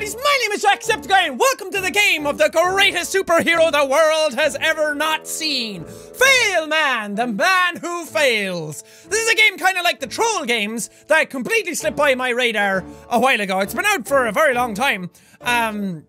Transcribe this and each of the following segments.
laddies, my name is Jacksepticeye and welcome to the game of the greatest superhero the world has ever not seen. Fail Man, the man who fails. This is a game kind of like the troll games that completely slipped by my radar a while ago. It's been out for a very long time. Um,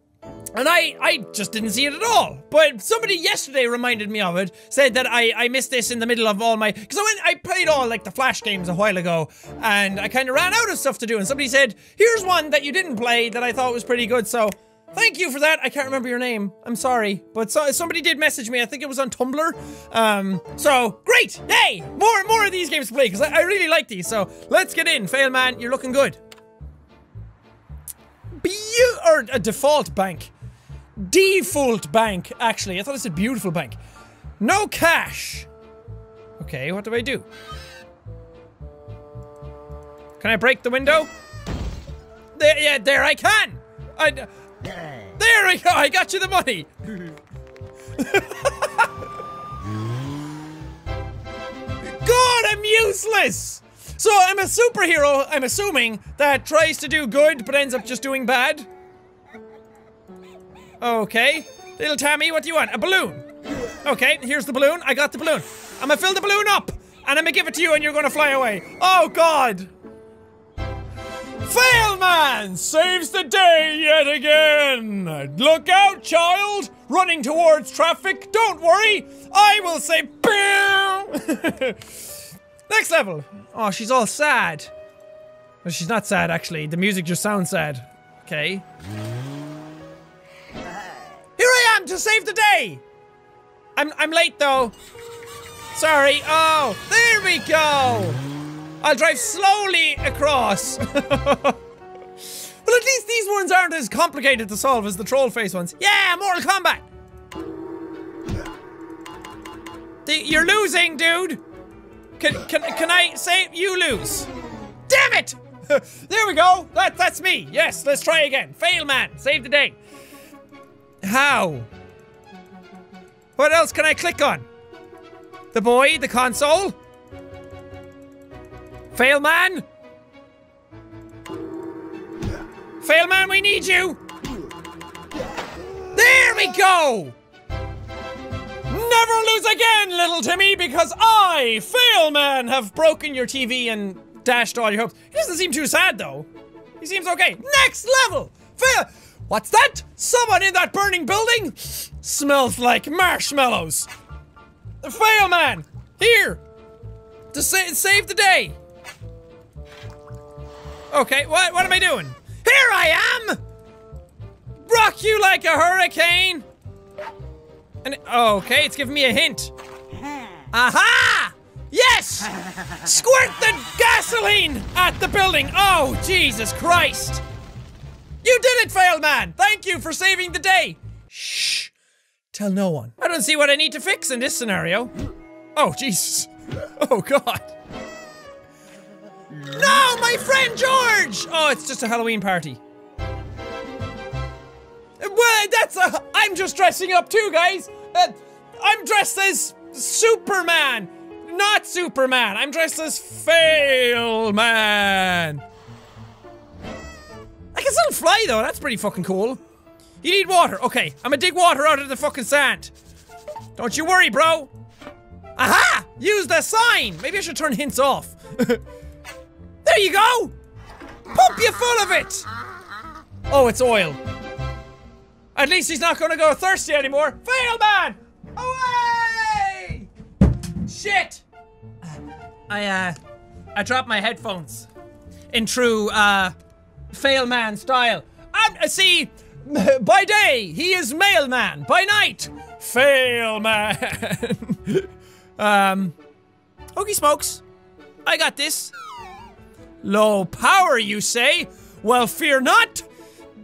and I, I just didn't see it at all. But somebody yesterday reminded me of it, said that I, I missed this in the middle of all my, because I went, I played all like the Flash games a while ago, and I kind of ran out of stuff to do, and somebody said, here's one that you didn't play that I thought was pretty good, so thank you for that. I can't remember your name. I'm sorry. But so, somebody did message me, I think it was on Tumblr. Um, so great. Hey, more, more of these games to play, because I, I really like these, so let's get in. Fail man, you're looking good. Beau- or a default bank. Default bank, actually. I thought it said beautiful bank. No cash. Okay, what do I do? Can I break the window? There, yeah, there I can. I, there we go. I got you the money. God, I'm useless. So I'm a superhero. I'm assuming that tries to do good but ends up just doing bad. Okay. Little Tammy, what do you want? A balloon. Okay, here's the balloon. I got the balloon. I'm gonna fill the balloon up and I'm gonna give it to you and you're gonna fly away. Oh god. Fail man saves the day yet again. Look out, child. Running towards traffic. Don't worry. I will say boom. Next level. Oh, she's all sad. Well, she's not sad actually. The music just sounds sad. Okay. Here I am to save the day! I'm I'm late though. Sorry. Oh, there we go. I'll drive slowly across. well, at least these ones aren't as complicated to solve as the troll face ones. Yeah, Mortal Kombat. The- You're losing, dude. Can can can I say you lose? Damn it! there we go. That that's me. Yes, let's try again. Fail man, save the day. How? What else can I click on? The boy, the console? Fail man? Fail man, we need you! There we go! Never lose again, little Timmy, because I, Fail Man, have broken your TV and dashed all your hopes. He doesn't seem too sad, though. He seems okay. Next level! Fail. What's that? Someone in that burning building? Smells like marshmallows. The fail man, here to sa save the day. Okay, what what am I doing? Here I am. Rock you like a hurricane. And okay, it's giving me a hint. Aha! Yes! Squirt the gasoline at the building. Oh, Jesus Christ! You did it, Fail Man! Thank you for saving the day! Shh! Tell no one. I don't see what I need to fix in this scenario. Oh, Jesus. Oh, God. No, my friend George! Oh, it's just a Halloween party. Well, that's a. I'm just dressing up too, guys! Uh, I'm dressed as Superman! Not Superman! I'm dressed as Fail Man! Can still fly though, that's pretty fucking cool. You need water. Okay, I'm gonna dig water out of the fucking sand. Don't you worry, bro. Aha! Use the sign! Maybe I should turn hints off. there you go! Pump you full of it! Oh, it's oil. At least he's not gonna go thirsty anymore. Fail man! Away! Shit! I, uh, I dropped my headphones. In true, uh, fail man style. Um, uh, see, by day, he is mailman. By night, fail man. um, Hokey smokes. I got this. Low power, you say? Well, fear not,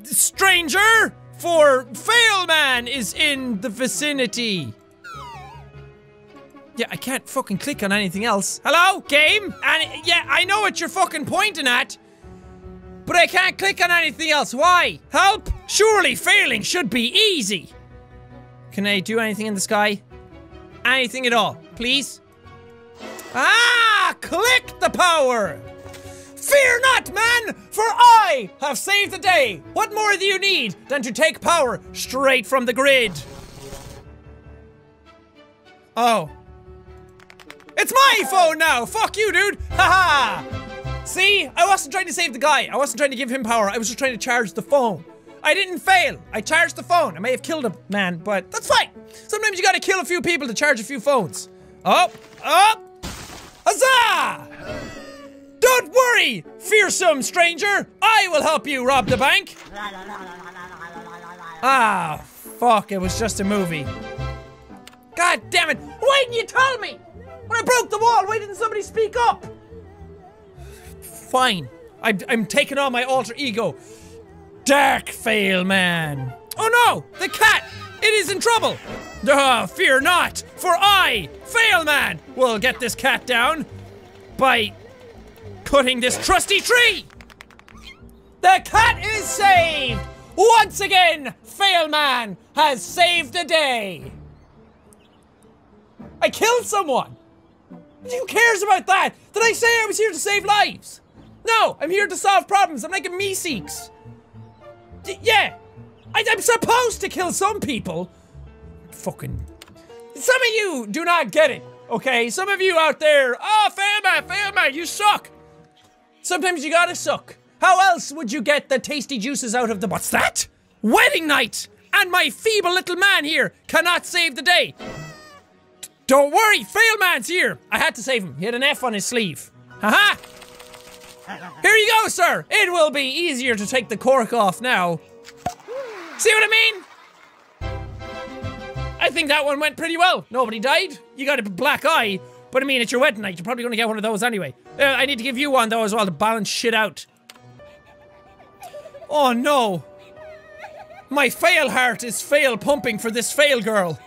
stranger, for fail man is in the vicinity. Yeah, I can't fucking click on anything else. Hello, game? And yeah, I know what you're fucking pointing at. But I can't click on anything else. Why? Help? Surely failing should be easy. Can I do anything in the sky? Anything at all, please? Ah! Click the power! Fear not, man, for I have saved the day. What more do you need than to take power straight from the grid? Oh. It's my phone now! Fuck you, dude! Haha! See? I wasn't trying to save the guy. I wasn't trying to give him power. I was just trying to charge the phone. I didn't fail. I charged the phone. I may have killed a man, but that's fine. Sometimes you gotta kill a few people to charge a few phones. Up, up, huzzah! Don't worry, fearsome stranger. I will help you rob the bank. Ah, fuck, it was just a movie. God damn it. Why didn't you tell me? When I broke the wall, why didn't somebody speak up? Fine. I'm, I'm taking on my alter ego. Dark Fail Man. Oh no! The cat! It is in trouble! Ah, fear not, for I, Fail Man, will get this cat down by cutting this trusty tree! The cat is saved! Once again, Fail Man has saved the day! I killed someone! Who cares about that? Did I say I was here to save lives? No, I'm here to solve problems. I'm like a Meeseeks. D yeah, I I'm supposed to kill some people. Fucking. Some of you do not get it, okay? Some of you out there, oh, Failman, Failman, you suck. Sometimes you gotta suck. How else would you get the tasty juices out of the. What's that? Wedding night! And my feeble little man here cannot save the day. Don't worry, Failman's here. I had to save him. He had an F on his sleeve. Haha! Here you go, sir. It will be easier to take the cork off now. See what I mean? I think that one went pretty well. Nobody died. You got a black eye. But I mean, it's your wedding night. You're probably going to get one of those anyway. Uh, I need to give you one, though, as well, to balance shit out. Oh, no. My fail heart is fail pumping for this fail girl.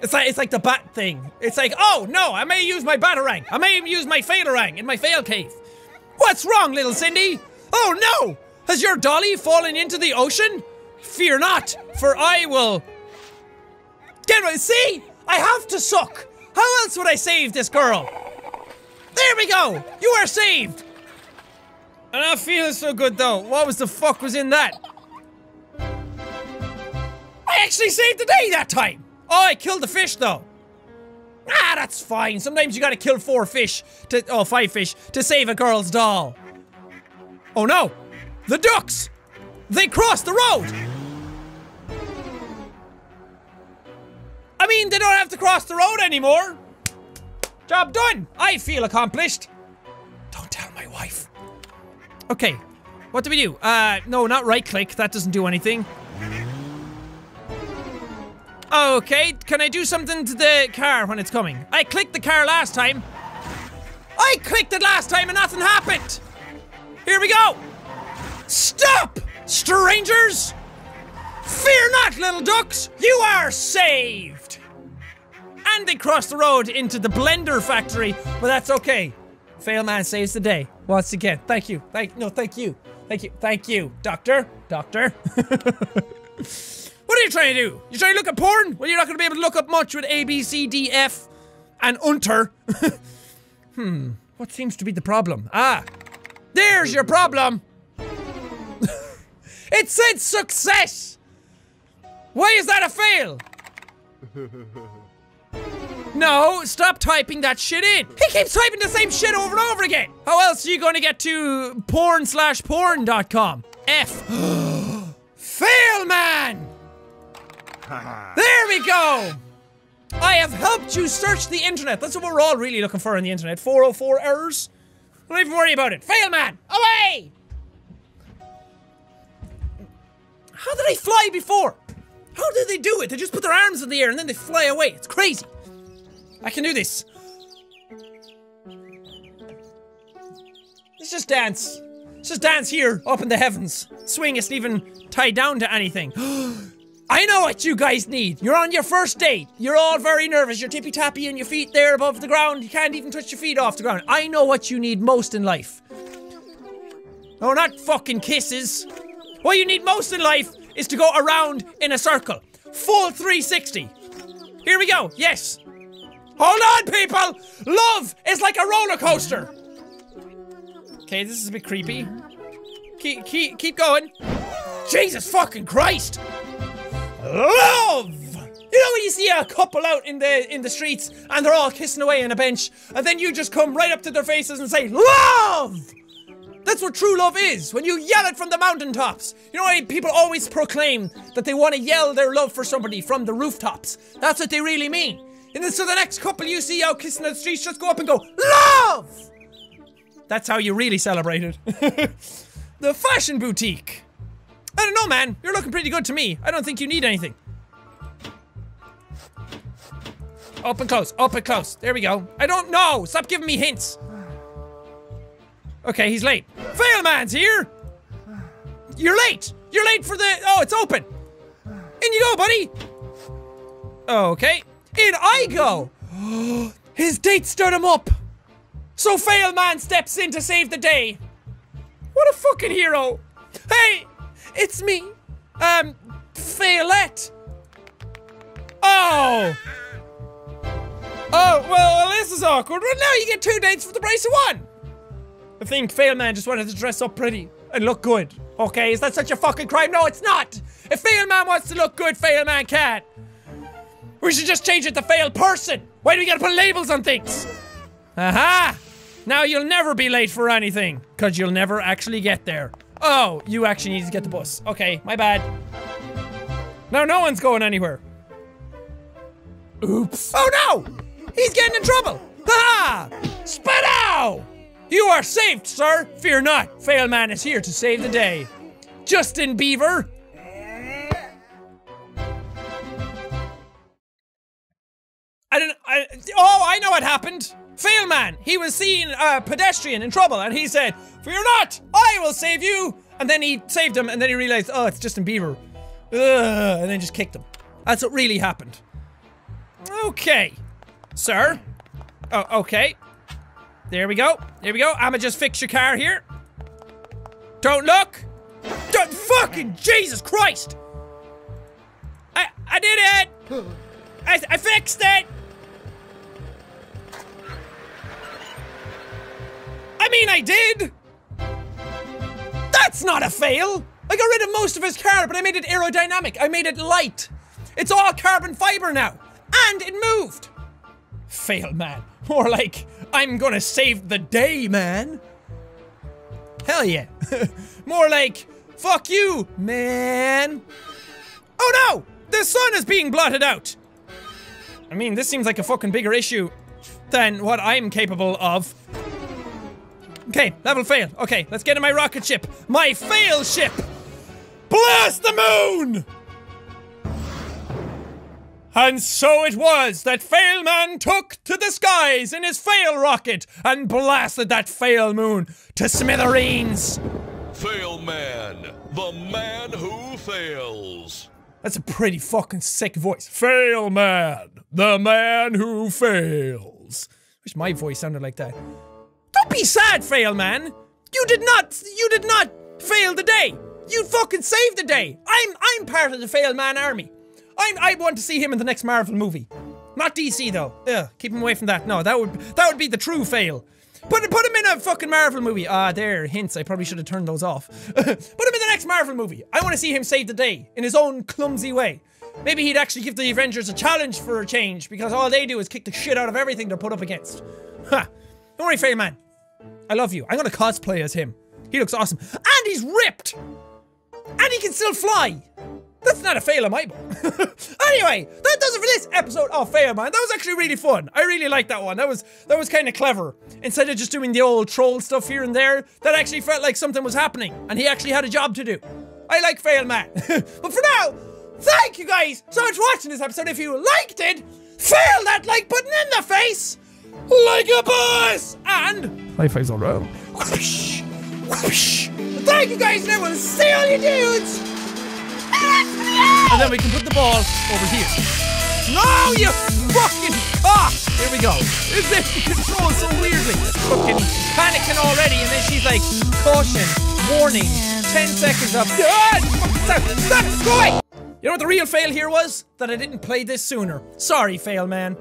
It's like it's like the bat thing. It's like, oh no, I may use my batarang. I may use my failerang in my fail cave. What's wrong, little Cindy? Oh no! Has your dolly fallen into the ocean? Fear not, for I will. Get right. See, I have to suck. How else would I save this girl? There we go. You are saved. I'm not feeling so good though. What was the fuck was in that? I actually saved the day that time. Oh, I killed the fish though. Ah, that's fine. Sometimes you gotta kill four fish to- oh, five fish to save a girl's doll. Oh no! The ducks! They crossed the road! I mean, they don't have to cross the road anymore. Job done. I feel accomplished. Don't tell my wife. Okay, what do we do? Uh, no, not right click. That doesn't do anything. Okay, can I do something to the car when it's coming? I clicked the car last time. I clicked it last time and nothing happened. Here we go. Stop, strangers. Fear not, little ducks. You are saved. And they cross the road into the blender factory, but that's okay. Failman saves the day once again. Thank you. Thank no, thank you. Thank you. Thank you, Doctor. Doctor. What are you trying to do? You trying to look at porn? Well, you're not going to be able to look up much with A, B, C, D, F, and Unter. hmm, what seems to be the problem? Ah, there's your problem. it said success. Why is that a fail? No, stop typing that shit in. He keeps typing the same shit over and over again. How else are you going to get to porn slash porn.com? F. Fail man! There we go! I have helped you search the internet. That's what we're all really looking for on the internet. 404 errors. Don't even worry about it. Fail man! Away! How did they fly before? How did they do it? They just put their arms in the air and then they fly away. It's crazy. I can do this. Let's just dance. Let's just dance here, up in the heavens. Swing isn't even tied down to anything. I know what you guys need. You're on your first date. You're all very nervous. You're tippy tappy and your feet there above the ground. You can't even touch your feet off the ground. I know what you need most in life. No, not fucking kisses. What you need most in life is to go around in a circle. Full 360. Here we go. Yes. Hold on, people. Love is like a roller coaster. Okay, this is a bit creepy. Keep, keep, keep going. Jesus fucking Christ! Love! You know when you see a couple out in the in the streets and they're all kissing away on a bench, and then you just come right up to their faces and say, Love! That's what true love is, when you yell it from the mountaintops. You know why people always proclaim that they want to yell their love for somebody from the rooftops? That's what they really mean. And then so the next couple you see out kissing on the streets just go up and go, Love! That's how you really celebrate it. the fashion boutique. I don't know, man. You're looking pretty good to me. I don't think you need anything. Open close, open close. There we go. I don't know. Stop giving me hints. Okay, he's late. Failman's here! You're late! You're late for the- Oh, it's open! In you go, buddy! Okay. In I go! His date stirred him up! So Failman steps in to save the day. What a fucking hero! Hey! It's me! Um, Failette! Oh! Oh, well, this is awkward. Well, now you get two dates for the price of one! I think Failman just wanted to dress up pretty and look good. Okay, is that such a fucking crime? No, it's not! If Failman wants to look good, Failman can! We should just change it to Fail Person! Why do we gotta put labels on things? Aha! Now you'll never be late for anything, because you'll never actually get there. Oh, you actually need to get the bus. Okay, my bad. Now no one's going anywhere. Oops. Oh no! He's getting in trouble! Ha! Ha! Spadow! You are saved, sir! Fear not, Failman is here to save the day. Justin Beaver! I don't I Oh, I know what happened! Failman! He was seeing a uh, pedestrian in trouble and he said, Fear not! I will save you! And then he saved him and then he realized, oh, it's Justin Bieber. Ugh, and then just kicked him. That's what really happened. Okay. Sir? Oh, okay. There we go. There we go. I'ma just fix your car here. Don't look. Don't fucking Jesus Christ! I I did it. I I fixed it. I mean, I did. That's not a fail. I got rid of most of his car, but I made it aerodynamic. I made it light. It's all carbon fiber now, and it moved. Fail, man. More like I'm gonna save the day, man. Hell yeah. More like, fuck you, man. Oh no! The sun is being blotted out! I mean, this seems like a fucking bigger issue than what I'm capable of. Okay, level fail. Okay, let's get in my rocket ship. My fail ship! Blast the moon! And so it was that Failman took to the skies in his fail rocket and blasted that fail moon to smithereens. Fail Man, the man who fails. That's a pretty fucking sick voice. Fail man, the man who fails. Wish my voice sounded like that. Don't be sad, fail man. You did not. You did not fail the day. You fucking saved the day. I'm. I'm part of the fail man army. I'm. I want to see him in the next Marvel movie. Not DC though. Ugh, keep him away from that. No, that would that would be the true fail. Put put him in a fucking Marvel movie. Ah, there hints. I probably should have turned those off. put him in the next Marvel movie. I want to see him save the day in his own clumsy way. Maybe he'd actually give the Avengers a challenge for a change because all they do is kick the shit out of everything they're put up against. Ha! Don't worry, Fail Man. I love you. I'm gonna cosplay as him. He looks awesome. And he's ripped! And he can still fly! That's not a fail on my anyway, that does it for this episode of Fail Man. That was actually really fun. I really liked that one. That was that was kind of clever. Instead of just doing the old troll stuff here and there, that actually felt like something was happening, and he actually had a job to do. I like Fail Man. but for now, thank you guys so much for watching this episode. If you liked it, fail that like button in the face like a boss, and high fives all around. Whoosh, whoosh. Thank you guys, and I will see all you dudes. And then we can put the ball over here. No, you fucking ah! Here we go. Is this controls so weirdly? Fucking panicking already, and then she's like, caution, warning, ten seconds up. Ah, stop, stop, go away! You know what the real fail here was? That I didn't play this sooner. Sorry, fail man.